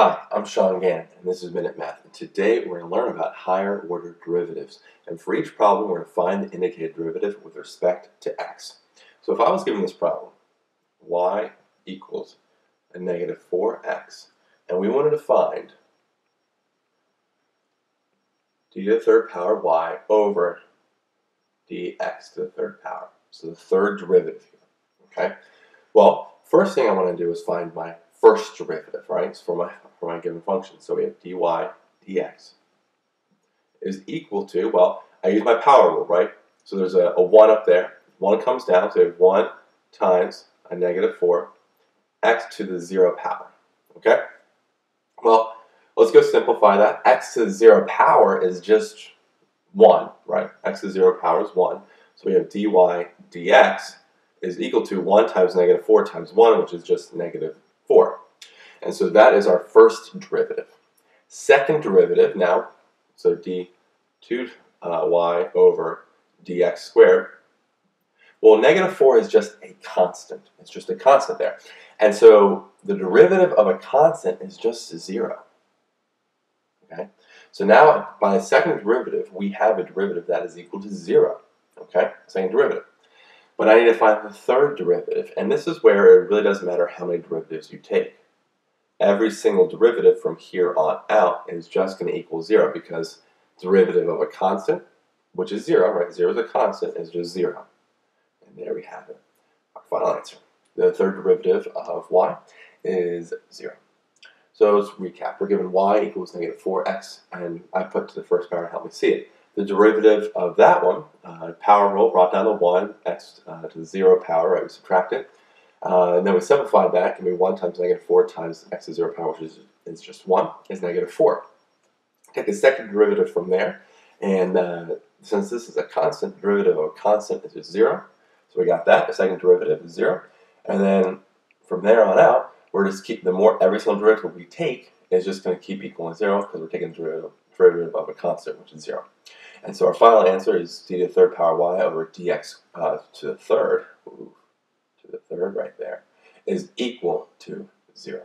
Hi, I'm Sean Gannon, and this is Minute Math. And today we're going to learn about higher order derivatives. And for each problem, we're going to find the indicated derivative with respect to x. So if I was given this problem, y equals a negative 4x, and we wanted to find d to the third power y over dx to the third power. So the third derivative here, okay? Well, first thing I want to do is find my first derivative, right? for my for my given function. So we have dy dx is equal to, well, I use my power rule, right? So there's a, a 1 up there. 1 comes down, so we have 1 times a negative 4, x to the 0 power, okay? Well, let's go simplify that. x to the 0 power is just 1, right? x to the 0 power is 1. So we have dy dx is equal to 1 times negative 4 times 1, which is just negative 4. And so that is our first derivative. Second derivative now, so d 2y uh, over dx squared. Well, negative 4 is just a constant. It's just a constant there. And so the derivative of a constant is just 0. Okay? So now, by the second derivative, we have a derivative that is equal to 0. Okay? Second derivative. But I need to find the third derivative. And this is where it really doesn't matter how many derivatives you take every single derivative from here on out is just going to equal 0 because derivative of a constant, which is 0, right? 0 is a constant, is just 0. And there we have it, our final answer. The third derivative of y is 0. So let's recap. We're given y equals negative 4x, and I put to the first power to help me see it. The derivative of that one, uh, power rule, brought down the 1, x uh, to the 0 power, right? We subtract it. Uh, and then we simplify that, can be 1 times negative 4 times x to 0 power, which is, is just 1, is negative 4. Take the second derivative from there, and uh, since this is a constant, derivative of a constant is just 0. So we got that, the second derivative is 0. And then from there on out, we're just keep the more every single derivative we take is just going to keep equaling 0 because we're taking the derivative, derivative of a constant, which is 0. And so our final answer is d to the third power y over dx uh, to the third. Ooh the third right there, is equal to 0.